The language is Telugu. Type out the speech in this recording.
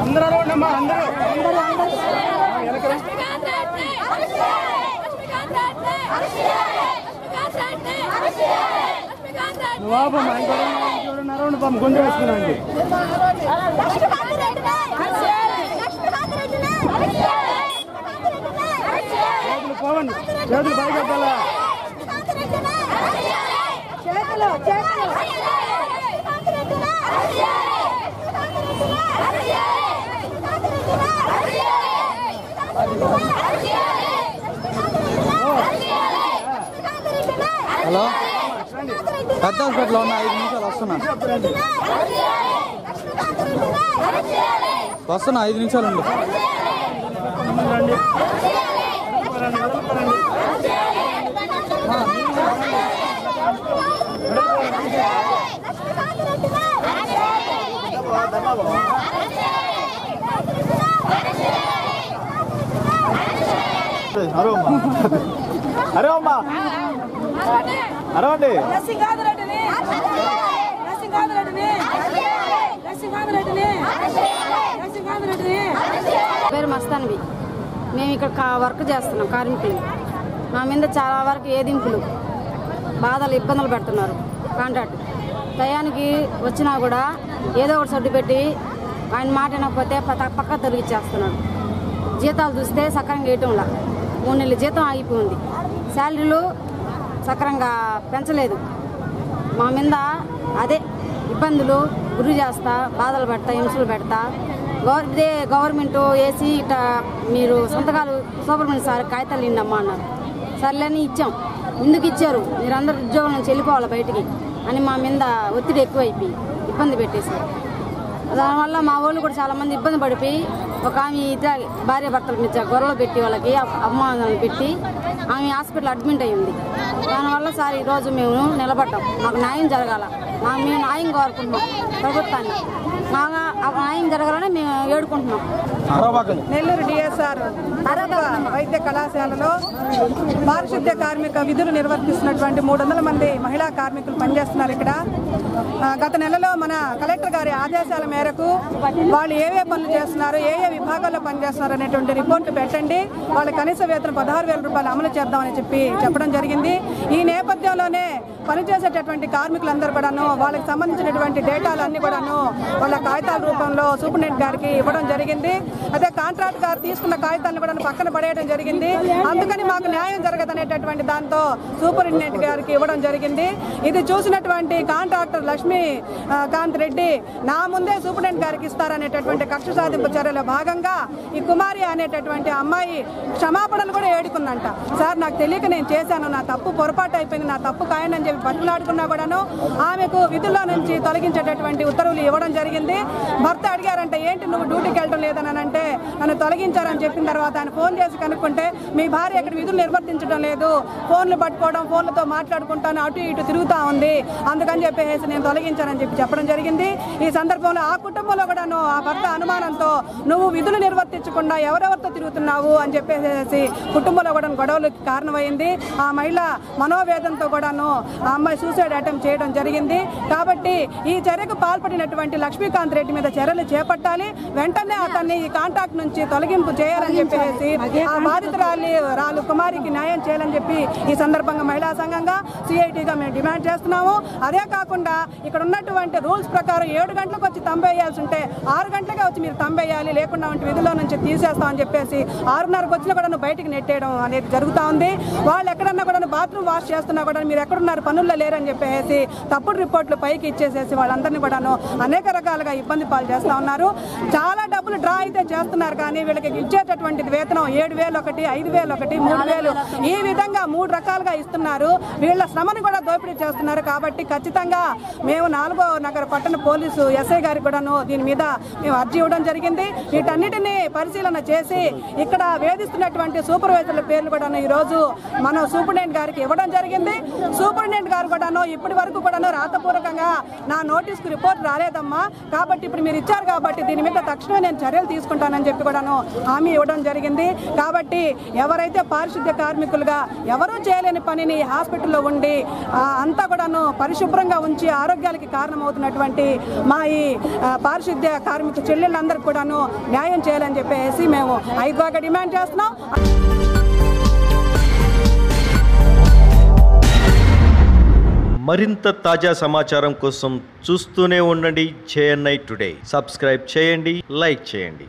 అందరూ అరవండమ్మా అందరూ బాబు చూడండి అరవండి గుండె వేసుకున్నాండి చేతులు పోవండి చేతులు పైకెత్తాలా చేతులు చేతులు హలో పెద్ద హాస్పిటల్లో ఉన్న ఐదు నిమిషాలు వస్తున్నాను వస్తున్నా ఐదు నిమిషాలు ఉండు అరే అమ్మా అరవండి పేరు మస్తాన్వి. మేము ఇక్కడ కా- వర్క్ చేస్తున్నాం కార్మికులు. మా మీద చాలా వరకు ఏదింపులు బాధలు ఇబ్బందులు పెడుతున్నారు. కాంట్రాక్ట్. టయానికి వచ్చినా కూడా ఏదో ఒకటి సొడ్డు పెట్టి ఆయన మాట వినకపోతే పక్క పక్క తొలగిచ్చేస్తున్నాడు. జీతాలు చూస్తే సక్రంగా వేయటంలా మూడు నెలల జీతం ఆగిపోయింది శాలరీలు సక్రంగా పెంచలేదు. మా మీద అదే ఇబ్బందులు గురి చేస్తా బాధలు పెడతా హింసలు పెడతా. ఇదే గవర్నమెంట్ వేసి ఇట మీరు సంతకాలు సూపర్మెంట్ సార్ కాగితాలు ఇండమ్మా అన్నారు. సర్లేని ఇచ్చాం. ఎందుకు ఇచ్చారు? మీరందరూ ఉద్యోగం నుంచి వెళ్ళిపోవాలి బయటికి. అని మా మీద ఒత్తిడి ఎక్కువైపోయి ఇబ్బంది పెట్టేశారు. దానివల్ల మా వాళ్ళు కూడా చాలామంది ఇబ్బంది పడిపోయి ఒక ఆమె ఇట్లా భార్య భర్తల మీద గొర్రెలు పెట్టి వాళ్ళకి అమ్మానాలు పెట్టి ఆమె హాస్పిటల్ అడ్మిట్ అయ్యింది దానివల్ల సార్ ఈరోజు మేము నిలబడ్డాం. మాకు న్యాయం జరగాల. మా మేము న్యాయం కోరుకుంటున్నాం. ప్రభుత్వాన్ని. మా న్యాయం జరగాలని మేము ఏడుకుంటున్నాం నెల్లూరు డిఎస్ఆర్ వైద్య కళాశాలలో పారిశుద్ధ్య కార్మిక విధులు నిర్వర్తిస్తున్నటువంటి మూడు వందల మంది మహిళా కార్మికులు పనిచేస్తున్నారు ఇక్కడ. గత నెలలో మన కలెక్టర్ గారి ఆదేశాల మేరకు వాళ్ళు ఏవే పనులు చేస్తున్నారు ఏ ఏ విభాగాల్లో పనిచేస్తున్నారు అనేటువంటి రిపోర్టు పెట్టండి. వాళ్ళ కనీస వేతనం పదహారు వేల రూపాయలు అమలు చేద్దామని చెప్పి చెప్పడం జరిగింది. ఈ నేపథ్యంలోనే పనిచేసేటటువంటి కార్మికులందరూ కూడాను వాళ్ళకి సంబంధించినటువంటి డేటాలన్నీ కూడాను వాళ్ళ కాగితాల రూపంలో సూపరింటెండెంట్ గారికి ఇవ్వడం జరిగింది. అదే కాంట్రాక్ట్ గారు తీసుకున్న కాగితాలను కూడా పక్కన పడేయడం జరిగింది. అందుకని మాకు న్యాయం జరగదనేటటువంటి దాంతో సూపరింటెండెంట్ గారికి ఇవ్వడం జరిగింది. ఇది చూసినటువంటి కాంట్రాక్టర్ లక్ష్మీ కాంత్ రెడ్డి నా ముందే సూపరింటెండెంట్ గారికి ఇస్తారనేటటువంటి కక్ష సాధింపు చర్యలో భాగంగా ఈ కుమారి అనేటటువంటి అమ్మాయి క్షమాపణలు కూడా ఏడుకుందంట. సార్ నాకు తెలియక నేను చేశాను నా తప్పు పొరపాటు అయిపోయింది నా తప్పు కాయనని చెప్పి బతులాడుకున్నా కూడాను ఆమెకు విధుల్లో నుంచి తొలగించేటటువంటి ఉత్తర్వులు ఇవ్వడం జరిగింది. భర్త అడిగారంటే ఏంటి నువ్వు డ్యూటీకి వెళ్ళడం లేదని అంటే నన్ను తొలగించారని చెప్పిన తర్వాత ఆయన ఫోన్ చేసి కనుక్కుంటే మీ భార్య ఇక్కడ విధులు నిర్వర్తించడం లేదు. ఫోన్లు పట్టుకోవడం ఫోన్లతో మాట్లాడుకుంటాను అటు ఇటు తిరుగుతూ ఉంది. అందుకని చెప్పేసి నేను తొలగించానని చెప్పి చెప్పడం జరిగింది. ఈ సందర్భంలో ఆ కుటుంబంలో కూడాను ఆ భర్త అనుమానంతో నువ్వు విధులు నిర్వర్తించకుండా ఎవరెవరితో తిరుగుతున్నావు? అని చెప్పేసి కుటుంబంలో కూడా గొడవలకు కారణమైంది. ఆ మహిళ మనోవేదంతో కూడాను ఆ అమ్మాయి సూసైడ్ అటెంప్ట్ చేయడం జరిగింది. కాబట్టి ఈ చర్యకు పాల్పడినటువంటి లక్ష్మీకాంత్ రెడ్డి మీద చర్యలు చేపట్టాలి. వెంటనే అతన్ని ఈ కాంట్రాక్ట్ నుంచి తొలగింపు చేయాలని చెప్పేసి ఆ బాధితురాలి రాలు కుమారికి న్యాయం చేయాలని చెప్పి ఈ సందర్భంగా మహిళా సంఘంగా సిఐటిగా మేము డిమాండ్ చేస్తున్నాము. అదే కాకుండా ఇక్కడ ఉన్నటువంటి రూల్స్ ప్రకారం ఏడు గంటలకు వచ్చి తంబేయాల్సి ఉంటే ఆరు గంటలకే వచ్చి మీరు తంబేయాలి లేకుండా వంటి విధుల్లో నుంచి తీసేస్తామని చెప్పేసి ఆరున్నరకు వచ్చినా కూడా బయటికి నెట్టేయడం అనేది జరుగుతూ ఉంది. వాళ్ళు ఎక్కడన్నా కూడా బాత్రూమ్ వాష్ చేస్తున్నా కూడా మీరు ఎక్కడున్నారు పనుల్లో లేరని చెప్పేసి తప్పుడు రిపోర్ట్లు పైకి ఇచ్చేసేసి వాళ్ళందరినీ కూడాను అనేక రకాలుగా ఇబ్బంది పాలు చేస్తూ ఉన్నారు. చాలా డబ్బులు డ్రా అయితే చేస్తున్నారు కానీ వీళ్ళకి ఇచ్చేటటువంటి వేతనం ఏడు వేలు ఒకటి ఐదు వేలు ఒకటి మూడు వేలు ఈ విధంగా మూడు రకాలుగా ఇస్తున్నారు. వీళ్ళ శ్రమను కూడా దోపిడీ చేస్తున్నారు కాబట్టి ఖచ్చితంగా మేము నాలుగో నగర పట్టణ పోలీసు ఎస్ఐ గారికి కూడాను దీని మీద మేము అర్జీ ఇవ్వడం జరిగింది. వీటన్నిటిని పరిశీలన చేసి ఇక్కడ వేధిస్తున్నటువంటి సూపర్వైజర్ల పేర్లు కూడాను ఈరోజు మన మనం సూపరింటెండెంట్ గారికి ఇవ్వడం జరిగింది. సూపరింటెండెంట్ గారు కూడాను ఇప్పటి వరకు కూడాను రాతపూర్వకంగా నా నోటీస్కు రిపోర్ట్ రాలేదమ్మా. కాబట్టి ఇప్పుడు మీరు ఇచ్చారు కాబట్టి దీని మీద తక్షణమే నేను చర్యలు తీసుకుంటానని చెప్పి కూడాను హామీ ఇవ్వడం జరిగింది. కాబట్టి ఎవరైతే పారిశుద్ధ్య కార్మికులుగా ఎవరూ చేయలేని పనిని హాస్పిటల్లో ఉండి అంతా కూడాను పరిశుభ్రంగా ఉంచి ఆరోగ్యానికి ఆరోగ్యాలకి కారణమవుతున్నటువంటి మా ఈ పారిశుద్ధ్య కార్మిక చెల్లెళ్ళందరికీ కూడాను న్యాయం చేయాలని చెప్పేసి మేము ఐదుగా డిమాండ్ చేస్తున్నాం. మరింత తాజా సమాచారం కోసం చూస్తూనే ఉండండి జేఎన్ఐ టుడే. సబ్స్క్రైబ్ చేయండి లైక్ చేయండి.